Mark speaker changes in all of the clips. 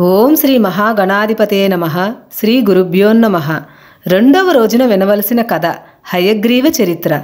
Speaker 1: ఓం శ్రీ మహాగణాధిపతే నమ. శ్రీ గురుభ్యోన్నమ రెండవ రోజున వినవలసిన కథ హయగ్రీవ చరిత్ర.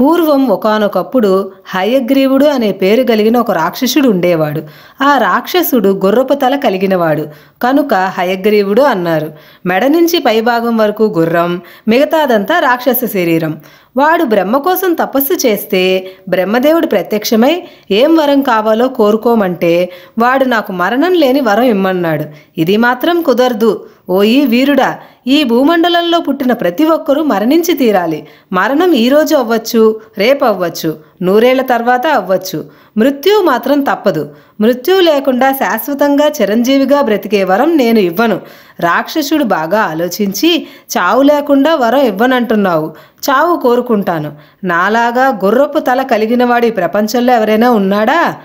Speaker 1: పూర్వం ఒకానొకప్పుడు హయగ్రీవుడు అనే పేరు కలిగిన ఒక రాక్షసుడు ఉండేవాడు. ఆ రాక్షసుడు గుర్రపు తల కలిగినవాడు. కనుక హయగ్రీవుడు అన్నారు మెడ నుంచి పైభాగం వరకు గుర్రం మిగతాదంతా రాక్షస శరీరం. వాడు బ్రహ్మ కోసం తపస్సు చేస్తే బ్రహ్మదేవుడు ప్రత్యక్షమై ఏం వరం కావాలో కోరుకోమంటే వాడు నాకు మరణం లేని వరం ఇమ్మన్నాడు. ఇది మాత్రం కుదరదు. ఓయి వీరుడా ఈ భూమండలంలో పుట్టిన ప్రతి ఒక్కరూ మరణించి తీరాలి. మరణం ఈ రోజు అవ్వచ్చు రేపు అవ్వచ్చు. నూరేళ్ళ తర్వాత అవ్వచ్చు. మృత్యువు మాత్రం తప్పదు. మృత్యువు లేకుండా శాశ్వతంగా చిరంజీవిగా బ్రతికే వరం నేను ఇవ్వను. రాక్షసుడు బాగా ఆలోచించి చావు లేకుండా వరం ఇవ్వనంటున్నావు. చావు కోరుకుంటాను. నాలాగా గుర్రపు తల కలిగినవాడు ఈ ప్రపంచంలో ఎవరైనా ఉన్నాడా?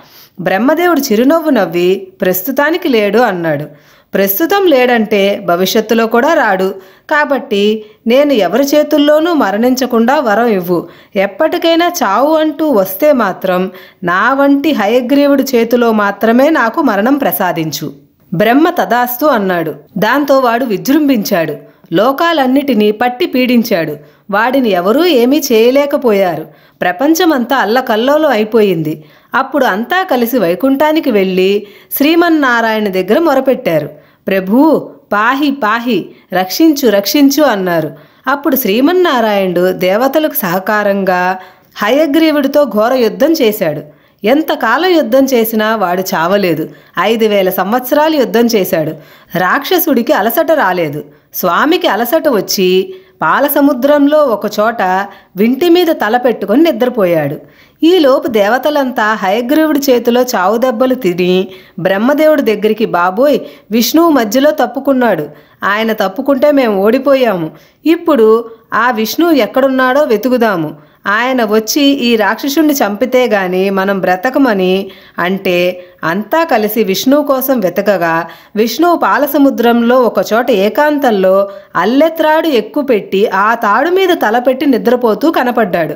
Speaker 1: బ్రహ్మదేవుడు చిరునవ్వు నవ్వి ప్రస్తుతానికి లేడు అన్నాడు. ప్రస్తుతం లేడంటే భవిష్యత్తులో కూడా రాడు. కాబట్టి నేను ఎవరి చేతుల్లోనూ మరణించకుండా వరం ఇవ్వు. ఎప్పటికైనా చావు అంటూ వస్తే మాత్రం నా వంటి హయగ్రీవుడి చేతిలో మాత్రమే నాకు మరణం ప్రసాదించు. బ్రహ్మ తదాస్తు అన్నాడు. దాంతో వాడు విజృంభించాడు. లోకాలన్నిటినీ పట్టి పీడించాడు. వాడిని ఎవరూ ఏమీ చేయలేకపోయారు. ప్రపంచమంతా అల్లకల్లోలో అయిపోయింది. అప్పుడు అంతా కలిసి వైకుంఠానికి వెళ్ళి శ్రీమన్నారాయణ దగ్గర మొరపెట్టారు. ప్రభూ పాహి పాహి రక్షించు రక్షించు అన్నారు. అప్పుడు శ్రీమన్నారాయణుడు దేవతలకు సహకారంగా హయగ్రీవుడితో ఘోర యుద్ధం చేశాడు. ఎంతకాలం యుద్ధం చేసినా వాడు చావలేదు. ఐదు వేల సంవత్సరాలు యుద్ధం చేశాడు. రాక్షసుడికి అలసట రాలేదు. స్వామికి అలసట వచ్చి పాలసముద్రంలో ఒకచోట వింటి మీద తల పెట్టుకొని నిద్రపోయాడు. ఈలోపు దేవతలంతా హయగ్రీవుడి చేతిలో చావు దెబ్బలు తిని బ్రహ్మదేవుడి దగ్గరికి బాబోయ్ విష్ణువు మధ్యలో తప్పుకున్నాడు. ఆయన తప్పుకుంటే మేము ఓడిపోయాము. ఇప్పుడు ఆ విష్ణువు ఎక్కడున్నాడో వెతుకుదాము. ఆయన వచ్చి ఈ రాక్షసుణ్ణి చంపితే గాని మనం బ్రతకమని అంటే అంతా కలిసి విష్ణువు కోసం వెతకగా విష్ణువు పాలసముద్రంలో ఒకచోట ఏకాంతంలో అల్లెత్రాడు ఎక్కుపెట్టి ఆ తాడు మీద తలపెట్టి నిద్రపోతూ కనపడ్డాడు.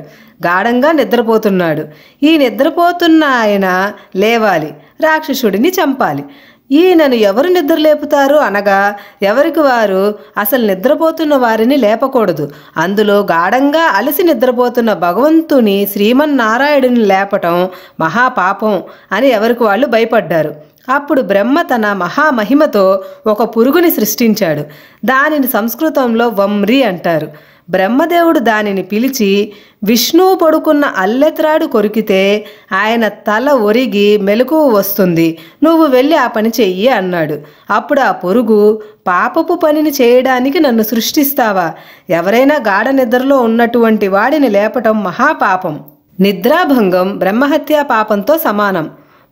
Speaker 1: గాఢంగా నిద్రపోతున్నాడు. ఈ నిద్రపోతున్న ఆయన లేవాలి రాక్షసుడిని చంపాలి. ఈయనను ఎవరు నిద్ర లేపుతారు అనగా ఎవరికి వారు? అసలు నిద్రపోతున్న వారిని లేపకూడదు. అందులో గాఢంగా అలసి నిద్రపోతున్న భగవంతుని శ్రీమన్నారాయణుని లేపటం మహాపాపం అని ఎవరికి వాళ్ళు భయపడ్డారు. అప్పుడు బ్రహ్మ తన మహామహిమతో ఒక పురుగుని సృష్టించాడు. దానిని సంస్కృతంలో వమ్రి అంటారు. బ్రహ్మదేవుడు దానిని పిలిచి విష్ణువు పడుకున్న అల్లెత్రాడు కొరికితే ఆయన తల ఒరిగి మెలకువ వస్తుంది. నువ్వు వెళ్ళి ఆ పని చెయ్యి అన్నాడు. అప్పుడు ఆ పొరుగు పాపపు పనిని చేయడానికి నన్ను సృష్టిస్తావా? ఎవరైనా గాఢ నిద్రలో ఉన్నటువంటి వాడిని లేపటం మహాపాపం. నిద్రాభంగం బ్రహ్మహత్యా పాపంతో సమానం.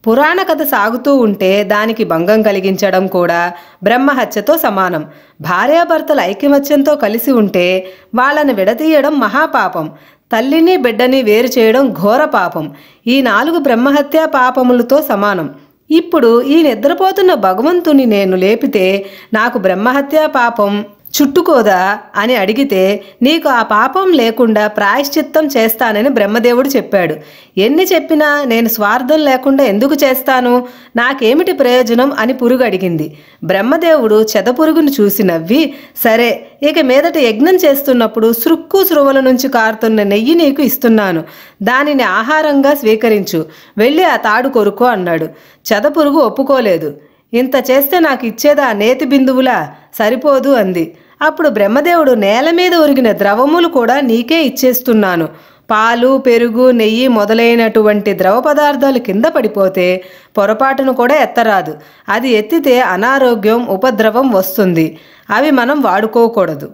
Speaker 1: పురాణ కథ సాగుతూ ఉంటే దానికి భంగం కలిగించడం కూడా బ్రహ్మహత్యతో సమానం. భార్యాభర్తల ఐకమత్యంతో కలిసి ఉంటే వాళ్ళని విడదీయడం మహాపాపం. తల్లిని బిడ్డని వేరు చేయడం ఘోర పాపం. ఈ నాలుగు బ్రహ్మహత్య పాపములతో సమానం. ఇప్పుడు ఈ నిద్రపోతున్న భగవంతుని నేను లేపితే నాకు బ్రహ్మహత్యా పాపం చుట్టుకోదా అని అడిగితే నీకు ఆ పాపం లేకుండా ప్రాయశ్చిత్తం చేస్తానని బ్రహ్మదేవుడు చెప్పాడు. ఎన్ని చెప్పినా నేను స్వార్థం లేకుండా ఎందుకు చేస్తాను? నాకేమిటి ప్రయోజనం అని పురుగు అడిగింది బ్రహ్మదేవుడు చెదపురుగును చూసి నవ్వి సరే ఇక మీదట యజ్ఞం చేస్తున్నప్పుడు సృక్కు సృవల నుంచి కారుతున్న నెయ్యి నీకు ఇస్తున్నాను. దానిని ఆహారంగా స్వీకరించు. వెళ్ళి ఆ తాడు కొరుకో అన్నాడు. చెదపురుగు ఒప్పుకోలేదు. ఇంత చేస్తే నాకు ఇచ్చేదా నేతి బిందువులా? సరిపోదు అంది. అప్పుడు బ్రహ్మదేవుడు నేల మీద ఒరిగిన ద్రవములు కూడా నీకే ఇచ్చేస్తున్నాను. పాలు పెరుగు నెయ్యి మొదలైనటువంటి ద్రవ పదార్థాలు కింద పడిపోతే పొరపాటును కూడా ఎత్తరాదు. అది ఎత్తితే అనారోగ్యం ఉపద్రవం వస్తుంది. అవి మనం వాడుకోకూడదు.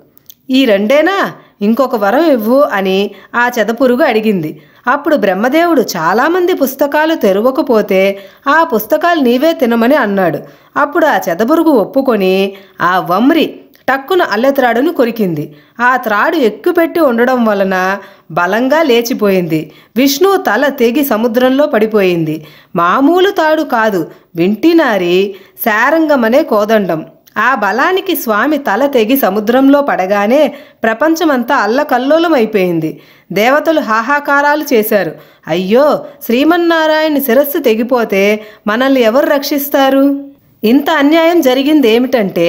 Speaker 1: ఈ రెండేనా? ఇంకొక వరం ఇవ్వు అని ఆ చెదపురుగు అడిగింది. అప్పుడు బ్రహ్మదేవుడు చాలామంది పుస్తకాలు తెరవకపోతే ఆ పుస్తకాలు నీవే తినమని అన్నాడు. అప్పుడు ఆ చెదపురుగు ఒప్పుకొని ఆ వమ్రి టక్కున అల్లెత్రాడును కొరికింది. ఆ త్రాడు ఎక్కుపెట్టి ఉండడం వలన బలంగా లేచిపోయింది. విష్ణువు తల తెగి సముద్రంలో పడిపోయింది. మామూలు తాడు కాదు. వింటినారి శారంగమనే కోదండం. ఆ బలానికి స్వామి తల తెగి సముద్రంలో పడగానే ప్రపంచమంతా అల్లకల్లోలం అయిపోయింది దేవతలు హాహాకారాలు చేశారు. అయ్యో శ్రీమన్నారాయణ శిరస్సు తెగిపోతే మనల్ని ఎవరు రక్షిస్తారు? ఇంత అన్యాయం జరిగింది ఏమిటంటే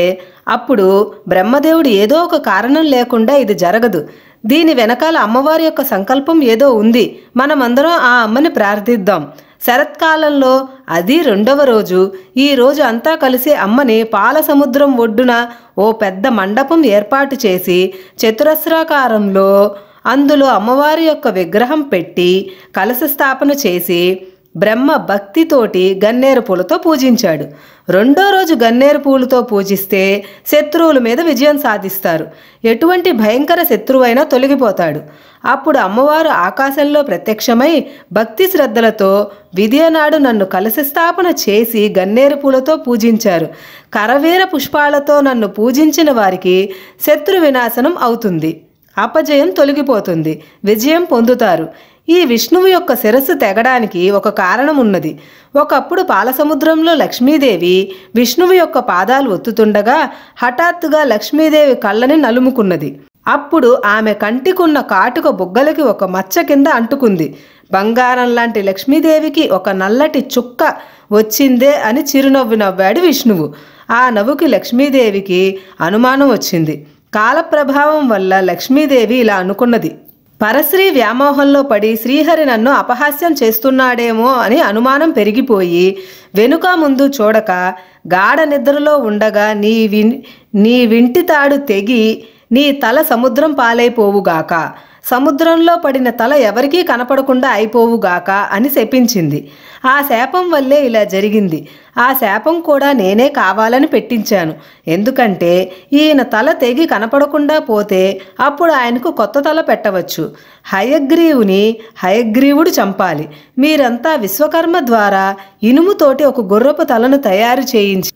Speaker 1: అప్పుడు బ్రహ్మదేవుడు ఏదో ఒక కారణం లేకుండా ఇది జరగదు. దీని వెనకాల అమ్మవారి యొక్క సంకల్పం ఏదో ఉంది. మనమందరం ఆ అమ్మని ప్రార్థిద్దాం. శరత్కాలంలో అది రెండవ రోజు. ఈ రోజు అంతా కలిసి అమ్మని పాల సముద్రం ఒడ్డున ఓ పెద్ద మండపం ఏర్పాటు చేసి చతురస్రాకారంలో అందులో అమ్మవారి యొక్క విగ్రహం పెట్టి కలశ స్థాపన చేసి బ్రహ్మ భక్తితోటి గన్నేరు పూలతో పూజించాడు. రెండో రోజు గన్నేరు పూలతో పూజిస్తే శత్రువుల మీద విజయం సాధిస్తారు. ఎటువంటి భయంకర శత్రువైనా తొలగిపోతాడు. అప్పుడు అమ్మవారు ఆకాశంలో ప్రత్యక్షమై భక్తి శ్రద్ధలతో విధియనాడు నన్ను కలశ స్థాపన చేసి గన్నేరు పూలతో పూజించారు. కరవీర పుష్పాలతో నన్ను పూజించిన వారికి శత్రు వినాశనం అవుతుంది. అపజయం తొలగిపోతుంది. విజయం పొందుతారు. ఈ విష్ణువు యొక్క శిరస్సు తెగడానికి ఒక కారణం ఉన్నది ఒకప్పుడు పాలసముద్రంలో లక్ష్మీదేవి విష్ణువు యొక్క పాదాలు ఒత్తుతుండగా హఠాత్తుగా లక్ష్మీదేవి కళ్ళని నలుముకున్నది. అప్పుడు ఆమె కంటికున్న కాటుక బుగ్గలకి ఒక మచ్చ కింద అంటుకుంది. బంగారం లాంటి లక్ష్మీదేవికి ఒక నల్లటి చుక్క వచ్చిందే అని చిరునవ్వు నవ్వాడు విష్ణువు. ఆ నవ్వుకి లక్ష్మీదేవికి అనుమానం వచ్చింది. కాలప్రభావం వల్ల లక్ష్మీదేవి ఇలా అనుకున్నది. పరశ్రీ వ్యామోహంలో పడి శ్రీహరి నన్ను అపహాస్యం చేస్తున్నాడేమో అని అనుమానం పెరిగిపోయి వెనుక ముందు చూడక గాఢ నిద్రలో ఉండగా నీ విన్ నీ వింటి తాడు తెగి నీ తల సముద్రం పాలైపోవుగాక. సముద్రంలో పడిన తల ఎవరికీ కనపడకుండా అయిపోవుగాక అని శపించింది. ఆ శాపం వల్లే ఇలా జరిగింది. ఆ శాపం కూడా నేనే కావాలని పెట్టించాను. ఎందుకంటే ఈయన తల తెగి కనపడకుండా పోతే అప్పుడు ఆయనకు కొత్త తల పెట్టవచ్చు. హయగ్రీవుని హయగ్రీవుడు చంపాలి. మీరంతా విశ్వకర్మ ద్వారా ఇనుముతోటి ఒక గుర్రపు తలను తయారు చేయించి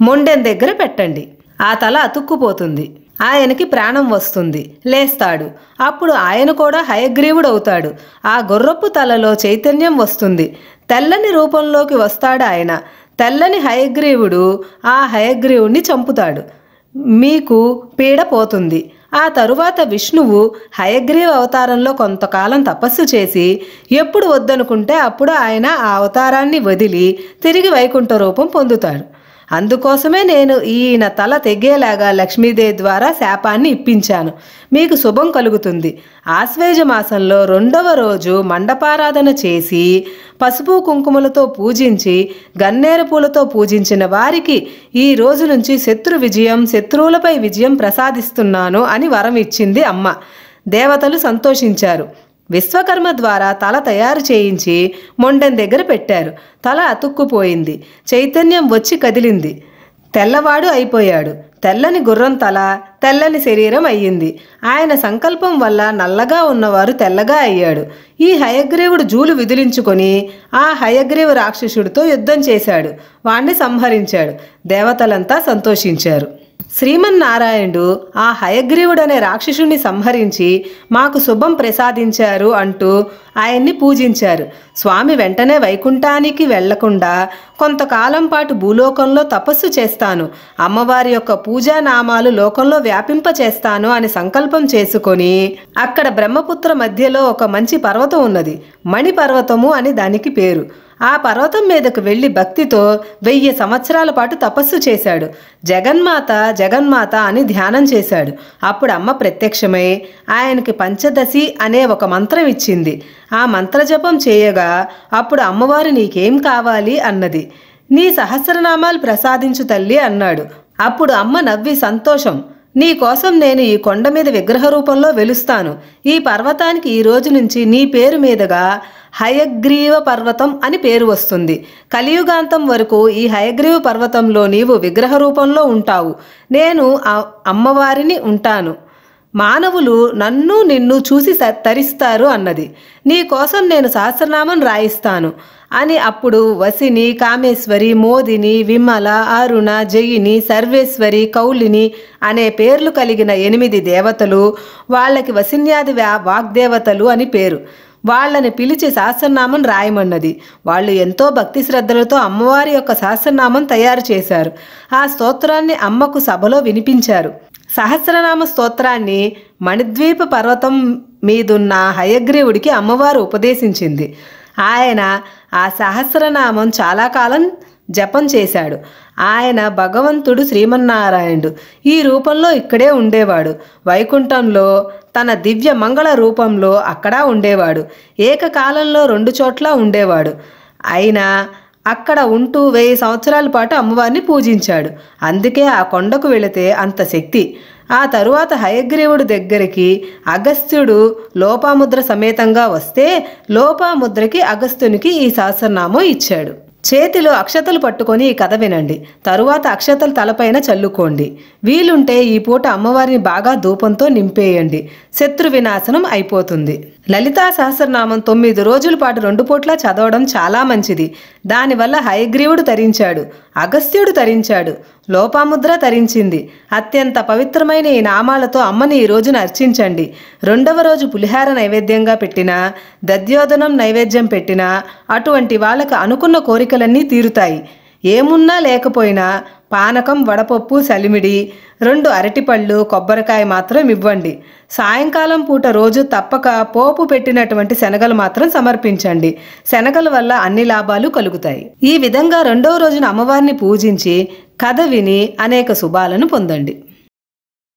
Speaker 1: మొండెం దగ్గర పెట్టండి. ఆ తల అతుక్కుపోతుంది. ఆయనకి ప్రాణం వస్తుంది. లేస్తాడు. అప్పుడు ఆయన కూడా హయగ్రీవుడు అవుతాడు ఆ గుర్రపు తలలో చైతన్యం వస్తుంది. తెల్లని రూపంలోకి వస్తాడు ఆయన. తెల్లని హయగ్రీవుడు ఆ హయగ్రీవుణ్ణి చంపుతాడు. మీకు పీడ పోతుంది. ఆ తరువాత విష్ణువు హయగ్రీవ అవతారంలో కొంతకాలం తపస్సు చేసి ఎప్పుడు వద్దనుకుంటే అప్పుడు ఆయన ఆ అవతారాన్ని వదిలి తిరిగి వైకుంఠ రూపం పొందుతాడు. అందుకోసమే నేను ఈయన తల తెగేలాగా లక్ష్మీదేవి ద్వారా శాపాన్ని ఇప్పించాను. మీకు శుభం కలుగుతుంది. ఆశ్వేజ మాసంలో రెండవ రోజు మండపారాధన చేసి పసుపు కుంకుమలతో పూజించి గన్నేరు పూలతో పూజించిన వారికి ఈ రోజు నుంచి శత్రు విజయం శత్రువులపై విజయం ప్రసాదిస్తున్నాను అని వరం ఇచ్చింది అమ్మ. దేవతలు సంతోషించారు. విశ్వకర్మ ద్వారా తల తయారు చేయించి మొండెం దగ్గర పెట్టారు. తల అతుక్కుపోయింది. చైతన్యం వచ్చి కదిలింది. తెల్లవాడు అయిపోయాడు. తెల్లని గుర్రం తల తెల్లని శరీరం అయ్యింది. ఆయన సంకల్పం వల్ల నల్లగా ఉన్నవారు తెల్లగా అయ్యాడు. ఈ హయగ్రీవుడు జూలు విదిలించుకొని ఆ హయగ్రీవ రాక్షసుడితో యుద్ధం చేశాడు. వాణ్ణి సంహరించాడు. దేవతలంతా సంతోషించారు. శ్రీమన్నారాయణుడు ఆ హయగ్రీవుడనే రాక్షసుని సంహరించి మాకు శుభం ప్రసాదించారు అంటూ ఆయన్ని పూజించారు. స్వామి వెంటనే వైకుంఠానికి వెళ్ళకుండా కొంతకాలం పాటు భూలోకంలో తపస్సు చేస్తాను. అమ్మవారి యొక్క పూజా నామాలు లోకంలో వ్యాపింప చేస్తాను అని సంకల్పం చేసుకొని అక్కడ బ్రహ్మపుత్ర మధ్యలో ఒక మంచి పర్వతం ఉన్నది. మణి పర్వతము అని దానికి పేరు. ఆ పర్వతం మీదకు వెళ్ళి భక్తితో వెయ్యి సంవత్సరాల పాటు తపస్సు చేశాడు. జగన్మాత జగన్మాత అని ధ్యానం చేశాడు. అప్పుడు అమ్మ ప్రత్యక్షమై ఆయనకి పంచదశి అనే ఒక మంత్రం ఇచ్చింది. ఆ మంత్రజపం చేయగా అప్పుడు అమ్మవారు నీకేం కావాలి అన్నది. నీ సహస్రనామాలు ప్రసాదించు తల్లి అన్నాడు. అప్పుడు అమ్మ నవ్వి సంతోషం. నీ కోసం నేను ఈ కొండ మీద విగ్రహ రూపంలో వెలుస్తాను. ఈ పర్వతానికి ఈ రోజు నుంచి నీ పేరు మీదుగా హయగ్రీవ పర్వతం అని పేరు వస్తుంది. కలియుగాంతం వరకు ఈ హయగ్రీవ పర్వతంలో నీవు విగ్రహ రూపంలో ఉంటావు. నేను అమ్మవారిని ఉంటాను. మానవులు నన్ను నిన్ను చూసి తరిస్తారు అన్నది. నీ కోసం నేను సహస్రనామం రాయిస్తాను. అని అప్పుడు వసిని కామేశ్వరి మోదిని విమల అరుణ జయిని సర్వేశ్వరి కౌలిని అనే పేర్లు కలిగిన ఎనిమిది దేవతలు వాళ్ళకి వసిన్యాది వ్యా- వాగ్దేవతలు అని పేరు. వాళ్ళని పిలిచి సహస్రనామం రాయమన్నది. వాళ్ళు ఎంతో భక్తి శ్రద్ధలతో అమ్మవారి యొక్క సహస్రనామం తయారు చేశారు. ఆ స్తోత్రాన్ని అమ్మకు సభలో వినిపించారు. సహస్రనామ స్తోత్రాన్ని మణిద్వీప పర్వతం మీదున్న హయగ్రీవుడికి అమ్మవారు ఉపదేశించింది. ఆయన ఆ సహస్రనామం చాలా కాలం జపం చేశాడు. ఆయన భగవంతుడు శ్రీమన్నారాయణుడు. ఈ రూపంలో ఇక్కడే ఉండేవాడు. వైకుంఠంలో తన దివ్య మంగళ రూపంలో అక్కడ ఉండేవాడు. ఏకకాలంలో రెండు చోట్ల ఉండేవాడు. అయినా అక్కడ ఉంటూ వెయ్యి సంవత్సరాల పాటు అమ్మవారిని పూజించాడు. అందుకే ఆ కొండకు వెళితే అంత శక్తి. ఆ తరువాత హయగ్రీవుడి దగ్గరికి అగస్త్యుడు లోపాముద్ర సమేతంగా వస్తే లోపాముద్రకి అగస్త్యునికి ఈ సహస్రనామం ఇచ్చాడు. చేతిలో అక్షతలు పట్టుకొని ఈ కథ వినండి. తరువాత అక్షతలు తలపైన చల్లుకోండి. వీలుంటే ఈ పూట అమ్మవారిని బాగా ధూపంతో నింపేయండి. శత్రు వినాశనం అయిపోతుంది. లలితా సహస్రనామం తొమ్మిది రోజుల పాటు రెండు పూట్ల చదవడం చాలా మంచిది. దానివల్ల హయగ్రీవుడు తరించాడు అగస్త్యుడు తరించాడు లోపాముద్ర తరించింది. అత్యంత పవిత్రమైన ఈ నామాలతో అమ్మని ఈ రోజున అర్చించండి. రెండవ రోజు పులిహార నైవేద్యంగా పెట్టినా దద్యోధనం నైవేద్యం పెట్టినా అటువంటి వాళ్ళకు అనుకున్న కోరికలన్నీ తీరుతాయి. ఏమున్నా లేకపోయినా పానకం వడపప్పు సలిమిడి రెండు అరటిపళ్ళు కొబ్బరికాయ మాత్రం ఇవ్వండి. సాయంకాలం పూట రోజు తప్పక పోపు పెట్టినటువంటి శనగలు మాత్రం సమర్పించండి. శనగల వల్ల అన్ని లాభాలు కలుగుతాయి. ఈ విధంగా రెండవ రోజున అమ్మవారిని పూజించి కథ విని అనేక శుభాలను పొందండి.